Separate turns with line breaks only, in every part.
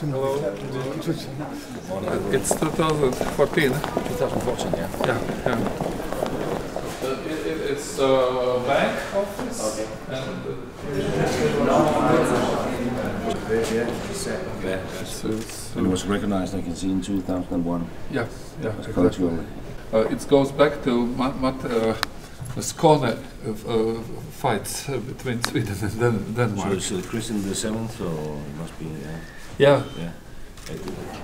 Hello. It's 2014.
2014, yeah.
Yeah, yeah. Uh, it, it, it's a bank office.
Okay.
And
Yeah.
it's, it's,
And it was recognized, I can see, in 2001
yes, yeah,
as
exactly.
cultural.
Uh, it goes back to Mat, Mat uh, Skåne uh, uh, fights uh, between Sweden and Den-
So
Denmark.
it's uh, Christian the Seventh, or it must be, yeah.
Yeah,
yeah.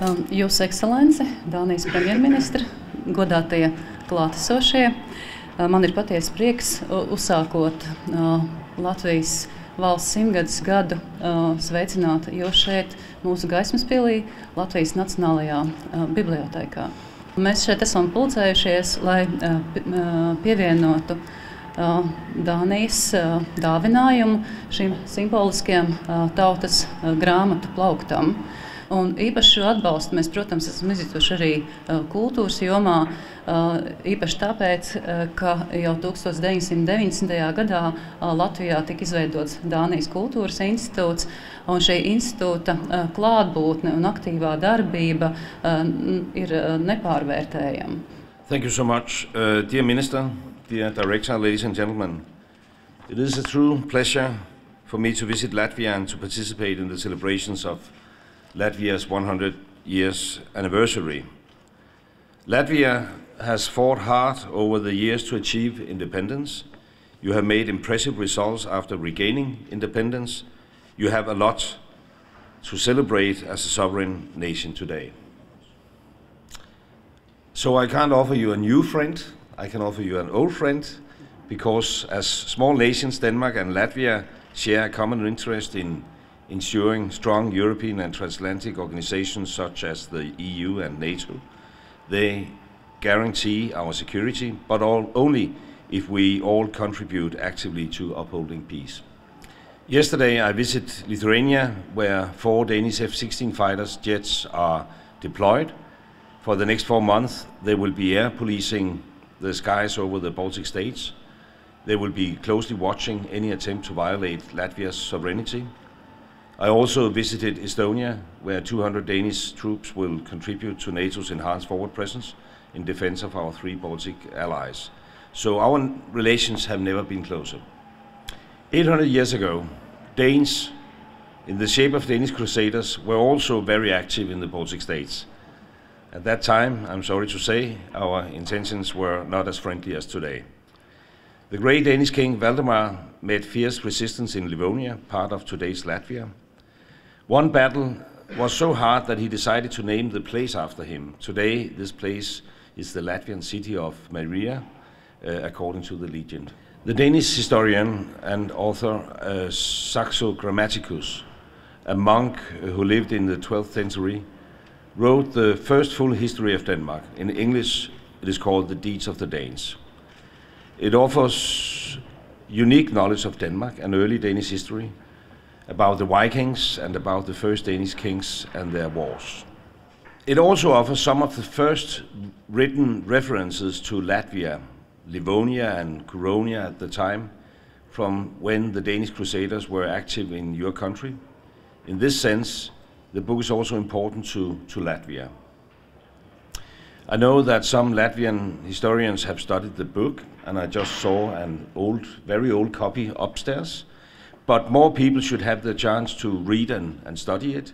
Um, Jūsu ekscelence, Dānijas premjerministra, godātie klātesošie, uh, man ir patiesa prieks uh, uzsākot uh, Latvijas valsts simtgadus gadu uh, sveicināt jūs šeit, mūsu gaismas pilī, Latvijas Nacionālajā uh, bibliotēkā. Mēs šeit esam pulcējušies, lai pi- pievienotu Dānijas dāvinājumu šim simboliskajam tautas grāmatu plauktam. Un īpaši šo atbalstu mēs, protams, esam izjutuši arī uh, kultūras jomā. Uh, īpaši tāpēc, uh, ka jau 1990. gadā Latvijā tika izveidots Dānijas kultūras institūts, un šī institūta klātbūtne un aktīvā darbība ir nepārvērtējama.
Thank you so much, uh, dear Minister, dear Director, ladies and gentlemen. It is a true pleasure for me to visit Latvia and to participate in the celebrations of Latvia's 100 years anniversary. Latvia has fought hard over the years to achieve independence. You have made impressive results after regaining independence. You have a lot to celebrate as a sovereign nation today. So I can't offer you a new friend. I can offer you an old friend because as small nations, Denmark and Latvia share a common interest in ensuring strong European and transatlantic organizations such as the EU and NATO. They guarantee our security, but all, only if we all contribute actively to upholding peace. Yesterday, I visited Lithuania, where four Danish F 16 fighters jets are deployed. For the next four months, they will be air policing the skies over the Baltic states. They will be closely watching any attempt to violate Latvia's sovereignty. I also visited Estonia, where 200 Danish troops will contribute to NATO's enhanced forward presence in defense of our three Baltic allies. So our relations have never been closer. 800 years ago, Danes, in the shape of Danish crusaders, were also very active in the Baltic states. At that time, I'm sorry to say, our intentions were not as friendly as today. The great Danish king Valdemar met fierce resistance in Livonia, part of today's Latvia. One battle was so hard that he decided to name the place after him. Today, this place is the Latvian city of Maria, uh, according to the legend. The Danish historian and author uh, Saxo Grammaticus, a monk who lived in the 12th century, wrote the first full history of Denmark. In English, it is called The Deeds of the Danes. It offers unique knowledge of Denmark and early Danish history, about the Vikings and about the first Danish kings and their wars. It also offers some of the first written references to Latvia, Livonia, and Curonia at the time, from when the Danish Crusaders were active in your country. In this sense, the book is also important to, to Latvia. I know that some Latvian historians have studied the book, and I just saw an old, very old copy upstairs. But more people should have the chance to read and, and study it.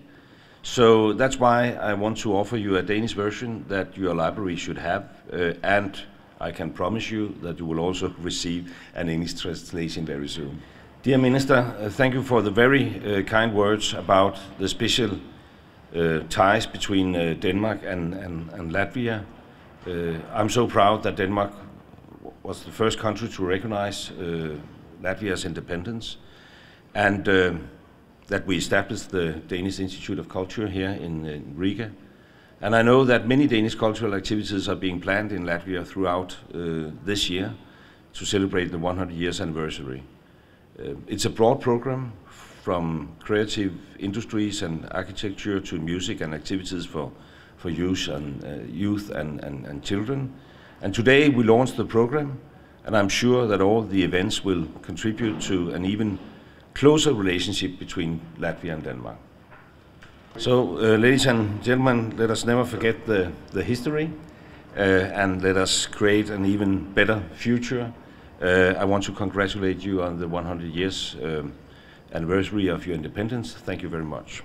So that's why I want to offer you a Danish version that your library should have, uh, and I can promise you that you will also receive an English translation very soon. Dear Minister, uh, thank you for the very uh, kind words about the special uh, ties between uh, Denmark and, and, and Latvia. Uh, I'm so proud that Denmark was the first country to recognize Latvia's independence and uh, that we established the Danish Institute of Culture here in, in Riga. And I know that many Danish cultural activities are being planned in Latvia throughout uh, this year to celebrate the 100 years anniversary. Uh, it's a broad program from creative industries and architecture to music and activities for, for youth and, uh, youth and, and, and children. And today we launched the program, and I'm sure that all the events will contribute to an even closer relationship between Latvia and Denmark. So, uh, ladies and gentlemen, let us never forget the, the history uh, and let us create an even better future. Uh, I want to congratulate you on the 100 years um, anniversary of your independence. Thank you very much.